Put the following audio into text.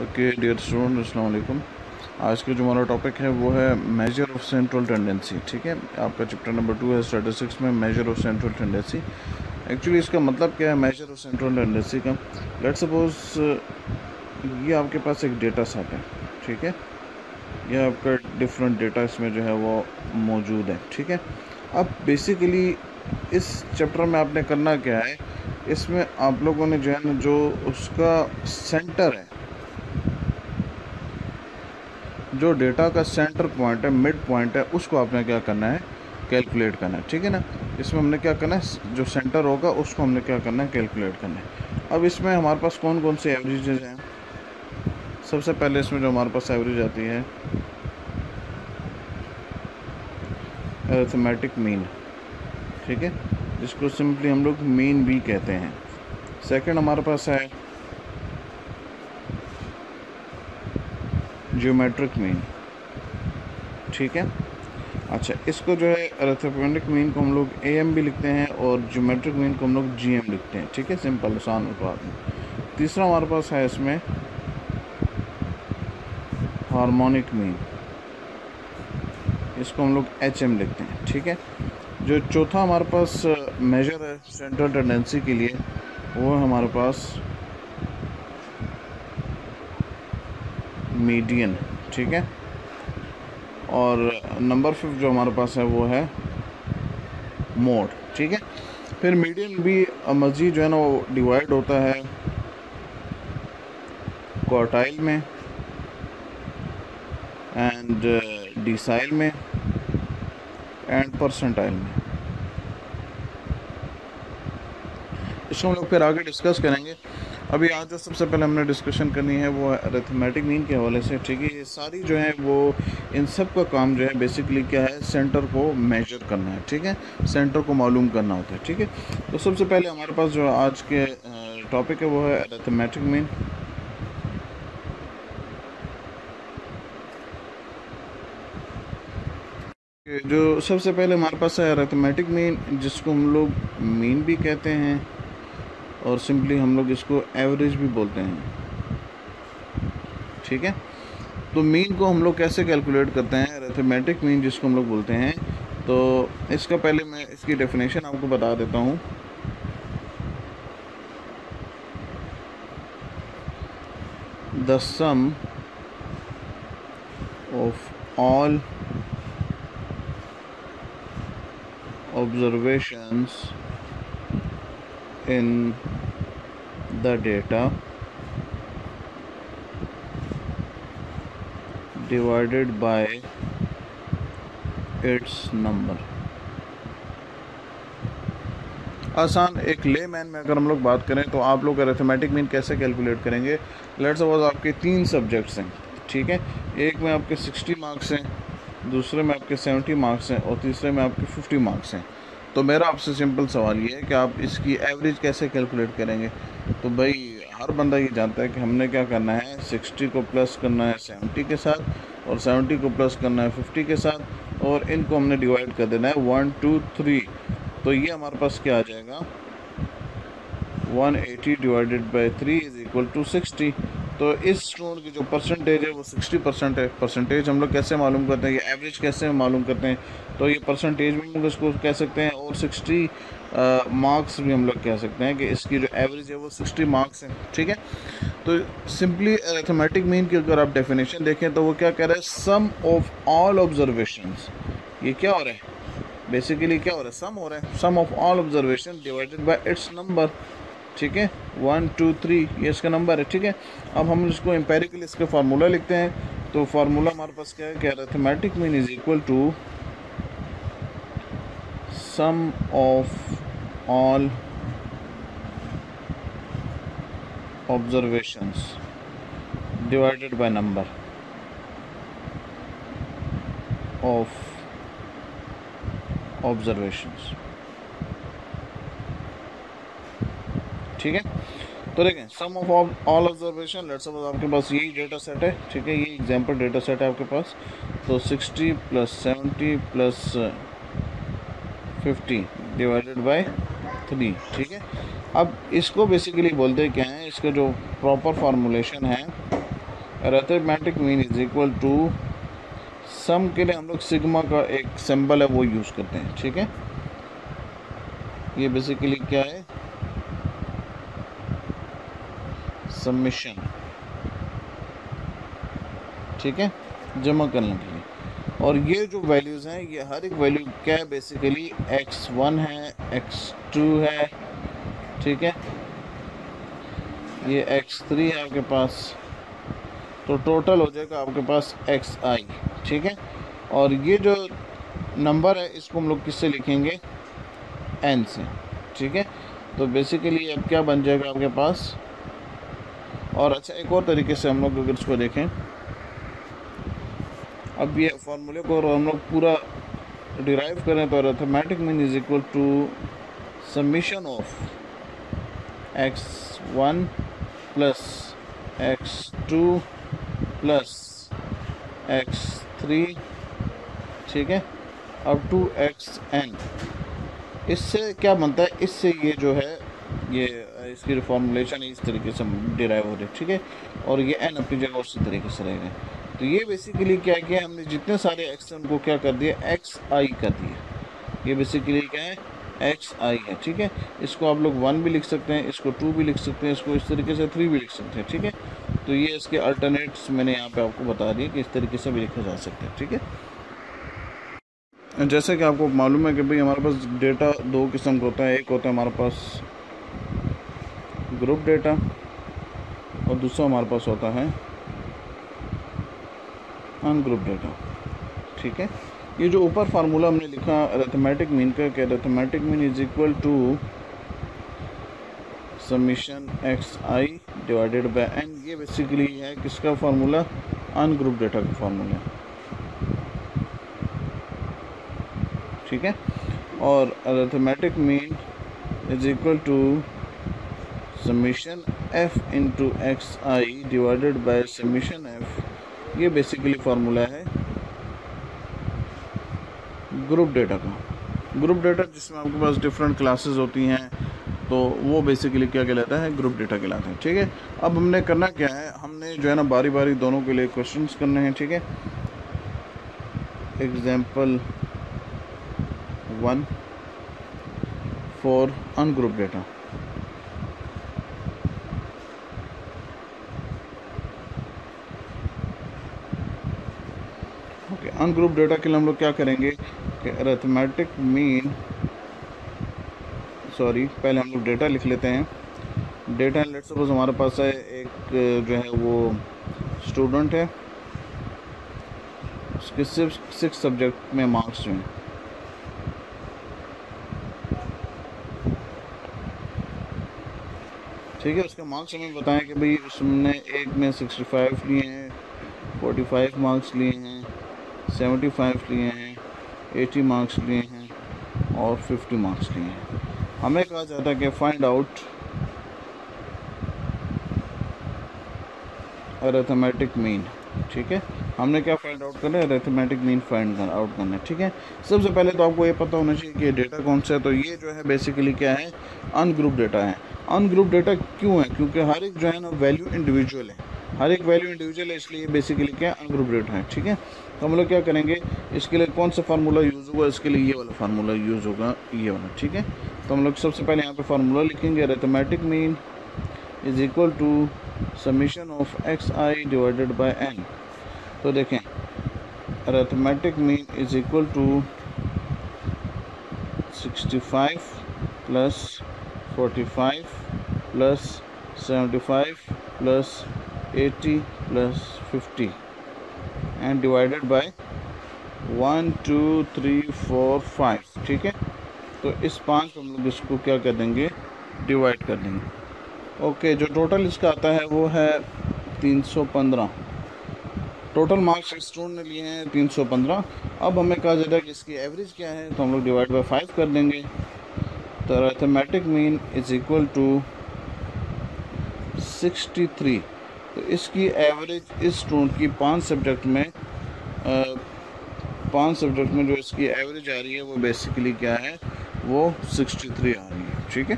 Okay dear student अस्सलाम आज का जो हमारा टॉपिक है, वो है मेजर ऑफ़ सेंट्रल टेंडेंसी ठीक है? आपका चैप्टर नंबर टू है स्टैटिस्टिक्स में measure of central tendency actually इसका मतलब क्या है मेजर ऑफ़ सेंट्रल टेंडेंसी का? लेट सपोज़ ये आपके पास एक डेटा सेट है, ठीक है? यह आपका डिफरेंट डेटा इसमें जो है, वो मौजूद है, ठीक है? अब बेसिकली इस चैप्टर में आपने करना क्या है? इसमें आप लोगों ने जो है ना, जो उसका सेंटर है जो डेटा का सेंटर पॉइंट है मिड पॉइंट है, उसको आपने क्या करना है? कैलकुलेट करना है, ठीक है ना? इसमें हमने क्या करना है? जो सेंटर होगा, उसको हमने क्या करना है? कैलकुलेट करना है। अब इसमें हमारे पास कौन कौन से एवरेजेज हैं? सबसे पहले इसमें जो हमारे पास एवरेज आती है अर्थमेटिक मीन ठीक है? जिसको सिंपली हम लोग मीन भी कहते हैं। सेकंड हमारे पास है जियोमेट्रिक मीन ठीक है? अच्छा इसको जो है अर्थमेटिक मीन को हम लोग ए एम भी लिखते हैं और जियोमेट्रिक मीन को हम लोग जी एम लिखते हैं। ठीक है? सिंपल आसान बात में तीसरा हमारे पास है इसमें हार्मोनिक मीन इसको हम लोग एच एम लिखते हैं। ठीक है? जो चौथा हमारे पास मेजर है सेंट्रल टेंडेंसी के लिए, वो हमारे पास मीडियन ठीक है? और नंबर फिफ्थ जो हमारे पास है, वो है मोड ठीक है? फिर मीडियन भी मज़ीद जो है ना, वो डिवाइड होता है क्वार्टाइल में एंड डिसाइल में एंड परसेंटाइल में। इसको हम लोग फिर आगे डिस्कस करेंगे। अभी आज जो सबसे पहले हमने डिस्कशन करनी है वो अरेथमेटिक मीन के हवाले से, ठीक है? ये सारी जो है वो इन सब का काम जो है बेसिकली क्या है? सेंटर को मेजर करना है, ठीक है? सेंटर को मालूम करना होता है, ठीक है? तो सबसे पहले हमारे पास जो आज के टॉपिक है वो है अरेथमेटिक मीन जो सबसे पहले हमारे पास है अरेथमेटिक मीन जिसको हम लोग मीन भी कहते हैं। और सिंपली हम लोग इसको एवरेज भी बोलते हैं। ठीक है? तो मीन को हम लोग कैसे कैलकुलेट करते हैं? अरेथमेटिक मीन जिसको हम लोग बोलते हैं। तो इसका पहले मैं इसकी डेफिनेशन आपको बता देता हूँ। The sum of all observations in the data divided by its number. आसान एक ले मैन में अगर हम लोग बात करें तो आप लोग अरेथमेटिक मीन कैसे कैलकुलेट करेंगे? लेट्स सपोज़ आपके तीन सब्जेक्ट्स हैं, ठीक है? एक में आपके 60 मार्क्स हैं, दूसरे में आपके 70 मार्क्स हैं और तीसरे में आपके 50 मार्क्स हैं। तो मेरा आपसे सिंपल सवाल ये है कि आप इसकी एवरेज कैसे कैलकुलेट करेंगे? तो भाई, हर बंदा ये जानता है कि हमने क्या करना है? 60 को प्लस करना है 70 के साथ और 70 को प्लस करना है 50 के साथ और इनको हमने डिवाइड कर देना है वन टू थ्री तो ये हमारे पास क्या आ जाएगा? 180 divided by three is equal to sixty तो इस स्टूडेंट की जो परसेंटेज है, वो 60 परसेंट है। परसेंटेज हम लोग कैसे मालूम करते हैं? ये एवरेज कैसे मालूम करते हैं? तो ये परसेंटेज भी हम लोग इसको कह सकते हैं और 60 मार्क्स भी हम लोग कह सकते हैं कि इसकी जो एवरेज है, वो 60 मार्क्स है। ठीक है? तो सिंपली अरेथमेटिक मीन की अगर आप डेफिनेशन देखें तो वो क्या कह रहा है? सम ऑफ़ ऑल ऑब्जर्वेशन ये क्या हो रहा है? बेसिकली क्या हो रहा है? सम हो रहा है। Sum of all observation divided by its number ठीक है? वन टू थ्री ये इसका नंबर है, ठीक है? अब हम इसको एम्पेरिकल इसका फार्मूला लिखते हैं। तो फार्मूला हमारे पास क्या है? कि arithmetic mean is equal to sum of all observations divided by number of observations. ठीक है? तो देखें sum of all observation let suppose आपके पास यही डेटा सेट है, ठीक है? ये एग्जांपल डेटा सेट है आपके पास। तो 60 plus 70 plus 50 divided by three ठीक है? अब इसको बेसिकली बोलते क्या है? इसका जो प्रॉपर फार्मूलेशन है arithmetic mean is equal to sum के लिए हम लोग सिग्मा का एक सिंबल है, वो यूज़ करते हैं, ठीक है? ये बेसिकली क्या है? सबमिशन ठीक है? जमा करने के लिए। और ये जो वैल्यूज़ हैं, ये हर एक वैल्यू क्या है? बेसिकली एक्स वन है एक्स टू है, ठीक है? ये एक्स थ्री है आपके पास। तो टोटल हो जाएगा आपके पास एक्स आई ठीक है? और ये जो नंबर है, इसको हम लोग किससे लिखेंगे? एन से, ठीक है? तो बेसिकली अब क्या बन जाएगा आपके पास? और अच्छा एक और तरीके से हम लोग अगर इसको देखें। अब ये फार्मूले को हम लोग पूरा डिराइव करें तो arithmetic mean is equal to summation of X one plus X two plus X three ठीक है? अब टू एक्स एन इससे क्या बनता है? इससे ये जो है, ये इसकी फॉर्मुलेशन इस तरीके से डिराइव हो रही है, ठीक है? और ये एन अपनी जगह उसी तरीके से रहेगा। तो ये बेसिकली क्या किया हमने जितने सारे एक्स हैं उनको क्या कर दिया? एक्स आई कर दिया। ये बेसिकली क्या है? एक्स आई है, ठीक है? इसको आप लोग वन भी लिख सकते हैं, इसको टू भी लिख सकते हैं, इसको इस तरीके से थ्री भी लिख सकते हैं, ठीक है? तो ये इसके अल्टरनेट्स मैंने यहाँ पे आपको बता दिए कि इस तरीके से भी लिखा जा सकता है, ठीक है? जैसे कि आपको मालूम है कि भाई हमारे पास डेटा दो किस्म का होता है, एक होता है हमारे पास ग्रुप डेटा और दूसरा हमारे पास होता है अनग्रुप डेटा ठीक है? ये जो ऊपर फार्मूला हमने लिखा अरेथमेटिक मीन का क्या arithmetic mean is equal to summation X I divided by N ये बेसिकली है किसका फार्मूला अनग्रुप डेटा का फार्मूला ठीक है? और arithmetic mean is equal to summation F into X I divided by summation F ये बेसिकली फार्मूला है group data का। ग्रुप डेटा जिसमें आपके पास डिफरेंट क्लासेस होती हैं तो वो बेसिकली क्या कहलाता है? ग्रुप डेटा कहलाता है, ठीक है? अब हमने करना क्या है? हमने जो है ना बारी बारी दोनों के लिए क्वेश्चंस करने हैं, ठीक है? Example one for ungroup data ungroup data के लिए हम लोग क्या करेंगे कि अरेथमेटिक मीन सॉरी पहले हम लोग डेटा लिख लेते हैं। डेटा लेट सपोज़ हमारे पास है, एक, जो है वो स्टूडेंट है। उसके सिर्फ़ सिक्स सब्जेक्ट में मार्क्स हैं। ठीक है, उसके मार्क्स हमें बताएँ कि भाई उसने एक में सिक्सटी फाइव लिए हैं फोर्टी फाइव मार्क्स लिए हैं। सेवेंटी फाइव लिए हैं, एटी मार्क्स लिए हैं और फिफ्टी मार्क्स लिए हैं। हमें कहा जाता है कि फाइंड आउट अरेथमेटिक मीन ठीक है? हमने क्या फाइंड आउट करना है? अरेथमेटिक मीन फाइंड आउट करना है, ठीक है? सबसे पहले तो आपको ये पता होना चाहिए कि डेटा कौन सा है तो ये जो है बेसिकली क्या है? अनग्रुप डेटा है। अनग्रुप डेटा क्यों है? क्योंकि हर एक जो है ना वैल्यू इंडिविजुअल है। हर एक वैल्यू इंडिविजुअल है, इसलिए बेसिकली क्या अनग्रुप डेटा है, ठीक है? तो हम लोग क्या करेंगे, इसके लिए कौन सा फार्मूला यूज़ होगा इसके लिए ये वाला फार्मूला यूज़ होगा, ये वाला, ठीक है? तो हम लोग सबसे पहले यहाँ पे फार्मूला लिखेंगे arithmetic mean is equal to summation of X I divided by N तो देखें arithmetic mean is equal to sixty five plus forty five plus seventy five plus eighty plus fifty and divided by one two three four five ठीक है? तो इस पाँच हम लोग इसको क्या कर देंगे? डिवाइड कर देंगे। ओके जो टोटल इसका आता है वो है तीन सौ पंद्रह। टोटल मार्क्स स्टूडेंट ने लिए हैं तीन सौ पंद्रह। अब हमें कहा जाता है कि इसकी एवरेज क्या है तो हम लोग डिवाइड बाई फाइव कर देंगे। तो arithmetic mean is equal to sixty three तो इसकी एवरेज इस स्टूडेंट की पाँच सब्जेक्ट में पाँच सब्जेक्ट में जो इसकी एवरेज आ रही है, वो बेसिकली क्या है? वो सिक्सटी थ्री आ रही है, ठीक है?